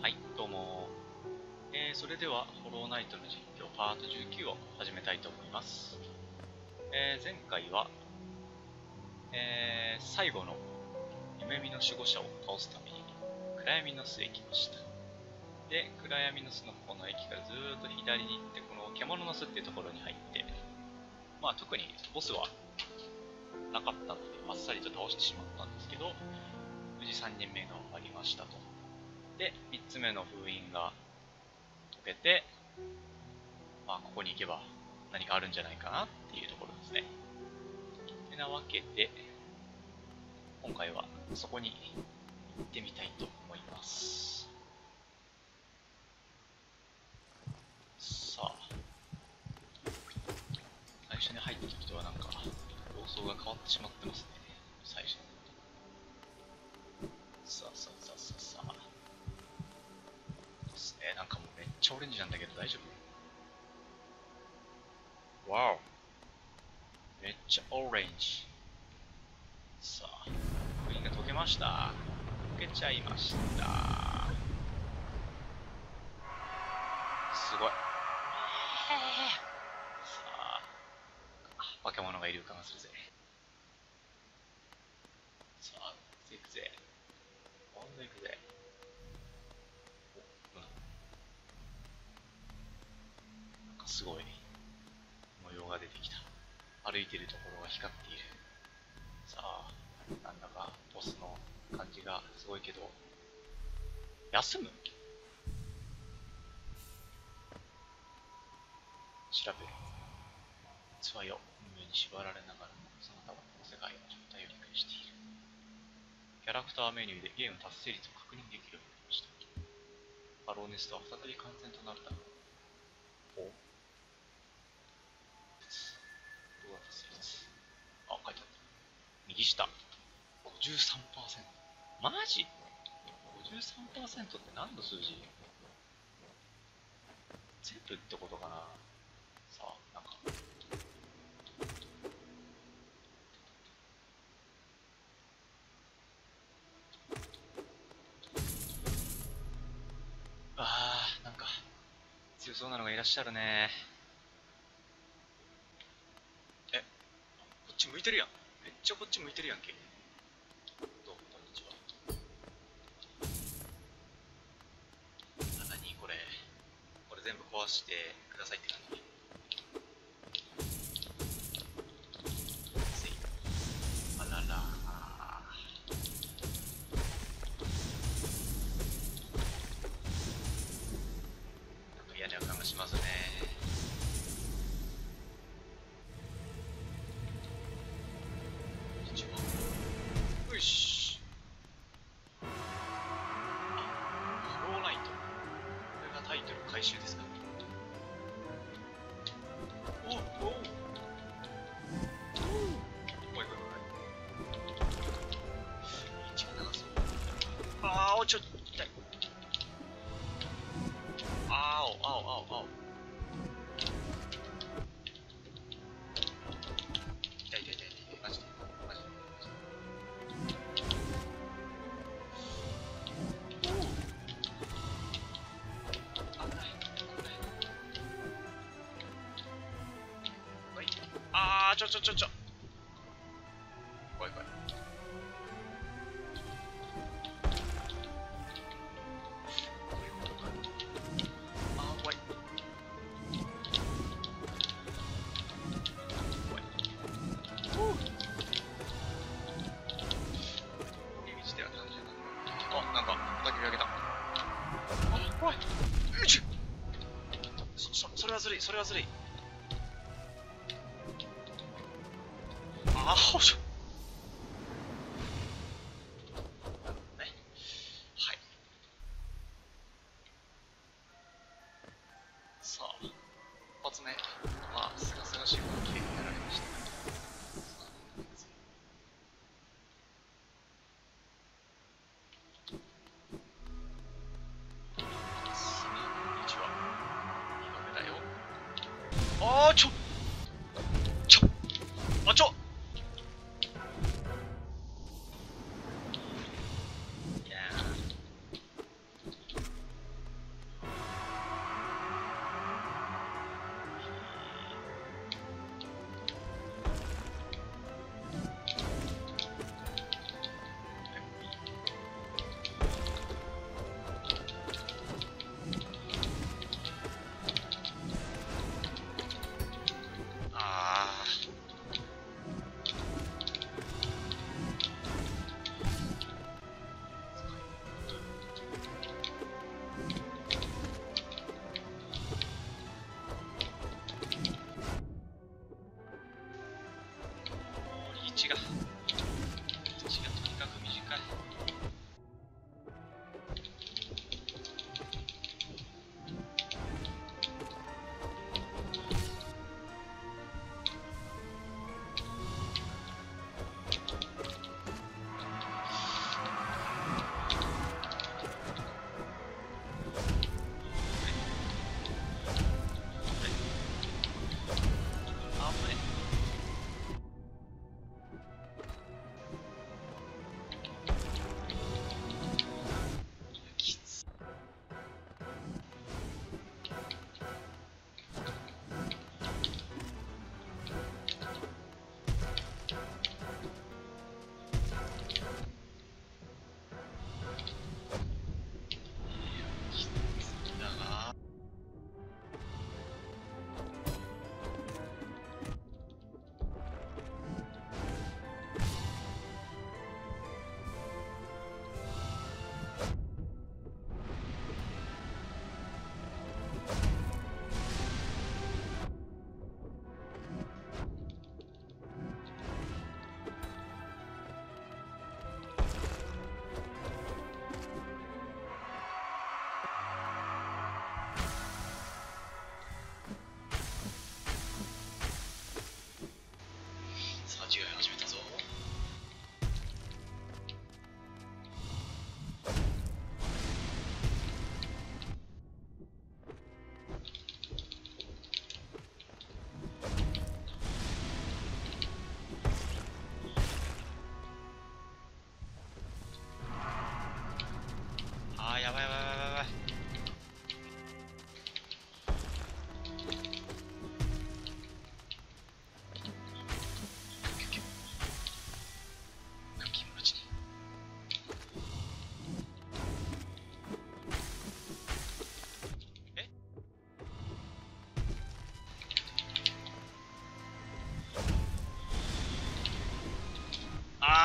はい、どうも。えー、それでは、ホローナイトの実況パート19を始めたいと思います。えー、前回は、えー、最後の夢見の守護者を倒すために、暗闇の巣へ行きました。で、暗闇の巣のこの駅からずーっと左に行って、この獣の巣っていうところに入って、まあ特にボスはなかったので、あっさりと倒してしまったんですけど、無事3人目が終わりました。目の封印が解けて、まあ、ここに行けば何かあるんじゃないかなっていうところですね。てなわけで、今回はそこに行ってみたいと思います。さあ、最初に入った時とはなんか、様相が変わってしまってますね。最初さあさあさあちゃオレンジなんだけど大丈夫？わお。めっちゃオレンジ。さあ、封印が解けました。解けちゃいました。すごい。さあ、化け物がいる予感がするぜ。さあ、行くぜ。今度行くぜ。お、うん。なんかすごい模様が出てきた。歩いてるところが光っている。さあ、なんだかボスの感じがすごいけど、休む？調べる。つわよ、運命に縛られながらも、そなたはこの世界の状態を理解している。キャラクターメニューでゲーム達成率を確認できるようになりました。バローネスとは再び完全となるだろう。お右下。53%。マジ ?53% って何の数字？全部ってことかなさあ、なんか。あー、なんか、強そうなのがいらっしゃるね。え、こっち向いてるやん。っちゃこっち向いてるやんけ。どう？も、こんにちは。何、これ。これ全部壊してくださいって感じ。おちょっ痛い。あおあおあおあお。痛い痛い痛い痛い。マジで。マジで。危ない。危ない。はい。あー、ちょちょちょちょ。い、それはずるい。あー、ほ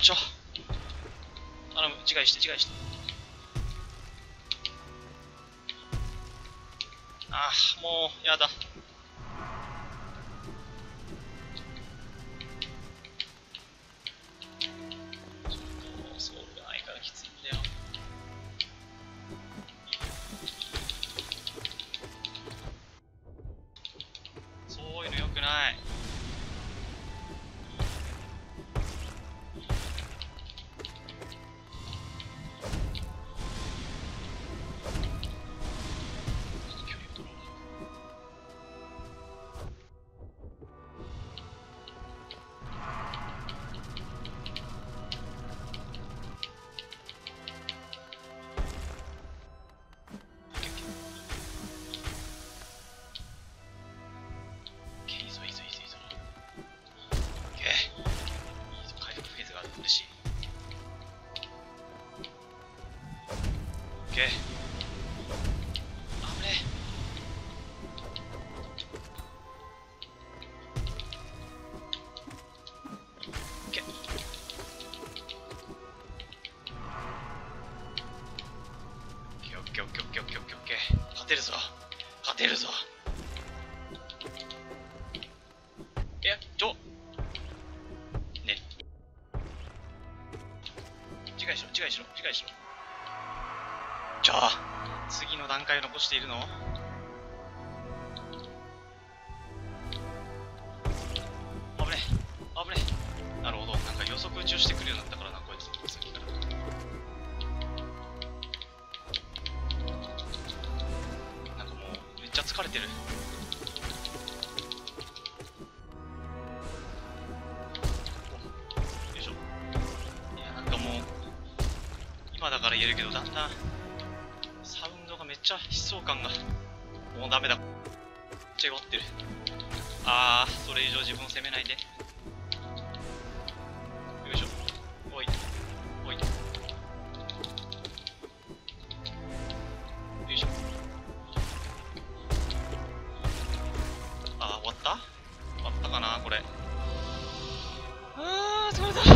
ちょ頼む違いして違いして。あーもうやだ。そういうのよくない。勝てるぞ。えちょね。違いしろ違いしろ違いしろ。ちょ次の段階を残しているの？危ね危ねなるほど。なんか予測打ちをしてくるようになったからなゃ疲れてる。よいしょ。いやなんかもう今だから言えるけどだんだんサウンドがめっちゃ悲壮感がもうダメだ。めっちゃ弱ってる。あーそれ以上自分を責めないで。かなこれ。あー疲れた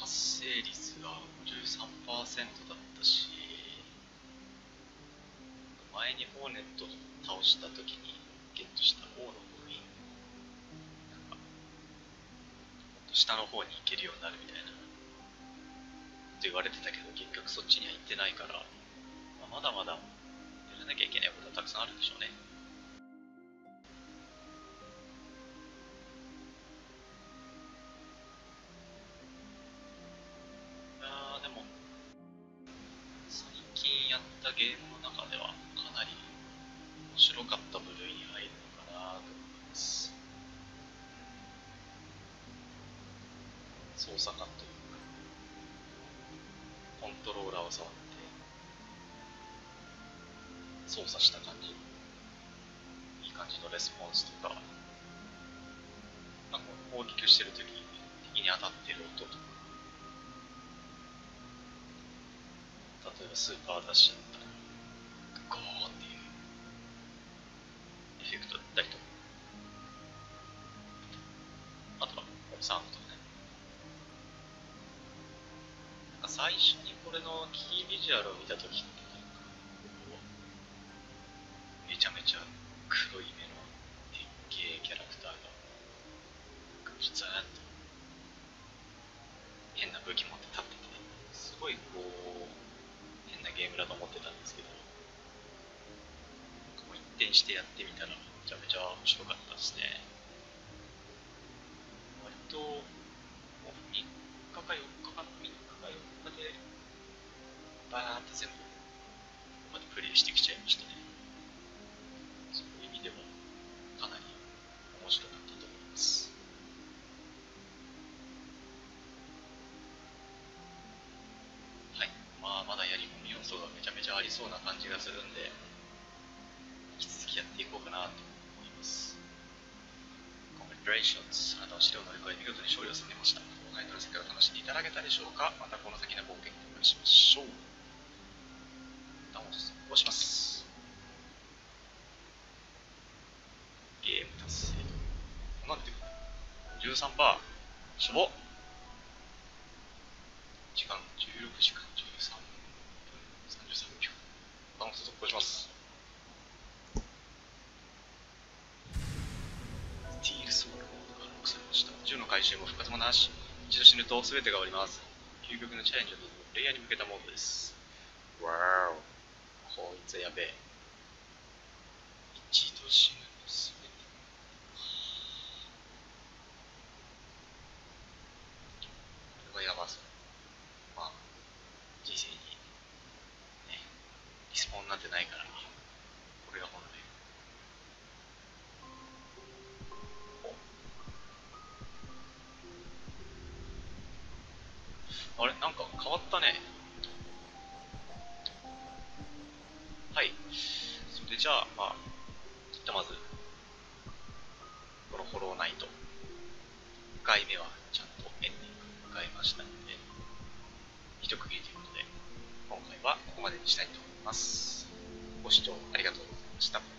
達成率が53%だったし前にホーネット倒した時にゲットした王の封印。なんかもっと下の方に行けるようになるみたいな。と言われてたけど結局そっちには行ってないから、まあ、まだまだやらなきゃいけないことはたくさんあるんでしょうね。操作感というかコントローラーを触って操作した感じいい感じのレスポンスとかなんか攻撃してる時に敵に当たってる音とか例えばスーパーダッシュだったらゴーっていうエフェクトだったりとかあとは3最初にこれのキービジュアルを見た時ってなんかめちゃめちゃ黒い目のでっけえキャラクターがずーっと変な武器持って立っててすごいこう変なゲームだと思ってたんですけど一転してやってみたらめちゃめちゃ面白かったですね。割と3日か4日か3日全部ここまでプレイしてきちゃいましたねそういう意味でもかなり面白かったと思いますはいまあまだやり込み要素がめちゃめちゃありそうな感じがするんで引き続きやっていこうかなと思います。Congratulations! あなたは試練を乗り越え見事に勝利を収めました。今回の世界を楽しんでいただけたでしょうかまたこの先の冒険にお会いしましょう。押します。ゲーム達成。なんていうか ?13%。しょぼ時間16時間13分33秒。ボタンを速攻します。スティールソールが録されました銃の回収も復活もなし、一度死ぬと全てが終わります。究極のチャレンジをプレイヤーに向けたモードです。わーこいつやべえ。一度死ぬと全て。これはやばそう。まあ、人生に、ね、リスポンなんてないから、これが本来。あれ？なんか変わったね。じゃあ、まあ、ひとまず、このフォローナイト、5回目はちゃんとエンディングを迎えましたので、一区切りということで、今回はここまでにしたいと思います。ご視聴ありがとうございました